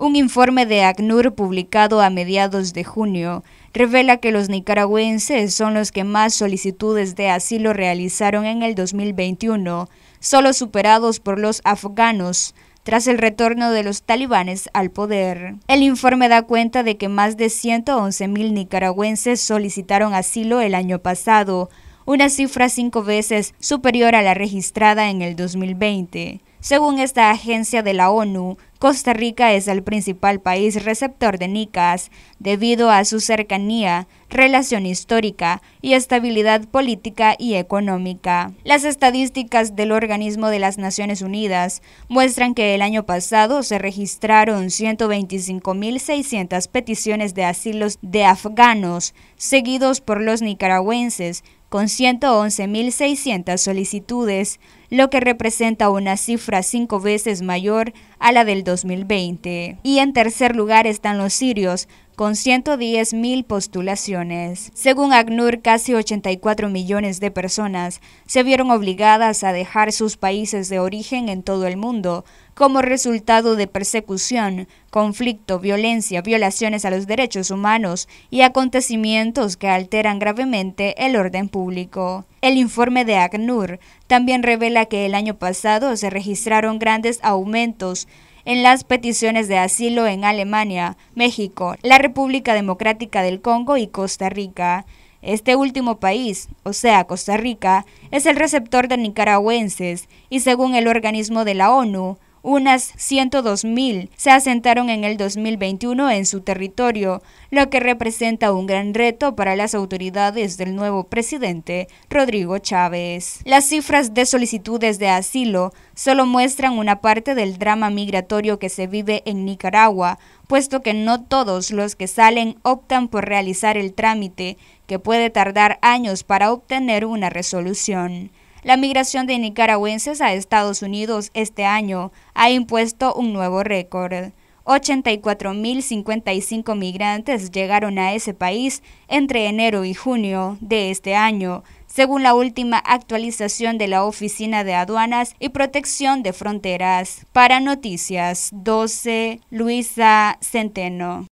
Un informe de ACNUR publicado a mediados de junio revela que los nicaragüenses son los que más solicitudes de asilo realizaron en el 2021, solo superados por los afganos, tras el retorno de los talibanes al poder. El informe da cuenta de que más de 111 mil nicaragüenses solicitaron asilo el año pasado, una cifra cinco veces superior a la registrada en el 2020. Según esta agencia de la ONU, Costa Rica es el principal país receptor de NICAS debido a su cercanía, relación histórica y estabilidad política y económica. Las estadísticas del organismo de las Naciones Unidas muestran que el año pasado se registraron 125.600 peticiones de asilos de afganos, seguidos por los nicaragüenses, con 111.600 solicitudes, lo que representa una cifra cinco veces mayor a la del 2020. Y en tercer lugar están los sirios, con 110 mil postulaciones. Según ACNUR, casi 84 millones de personas se vieron obligadas a dejar sus países de origen en todo el mundo como resultado de persecución, conflicto, violencia, violaciones a los derechos humanos y acontecimientos que alteran gravemente el orden público. El informe de ACNUR también revela que el año pasado se registraron grandes aumentos en las peticiones de asilo en Alemania, México, la República Democrática del Congo y Costa Rica. Este último país, o sea, Costa Rica, es el receptor de nicaragüenses y según el organismo de la ONU, unas 102.000 se asentaron en el 2021 en su territorio, lo que representa un gran reto para las autoridades del nuevo presidente Rodrigo Chávez. Las cifras de solicitudes de asilo solo muestran una parte del drama migratorio que se vive en Nicaragua, puesto que no todos los que salen optan por realizar el trámite, que puede tardar años para obtener una resolución. La migración de nicaragüenses a Estados Unidos este año ha impuesto un nuevo récord. 84.055 migrantes llegaron a ese país entre enero y junio de este año, según la última actualización de la Oficina de Aduanas y Protección de Fronteras. Para Noticias 12, Luisa Centeno.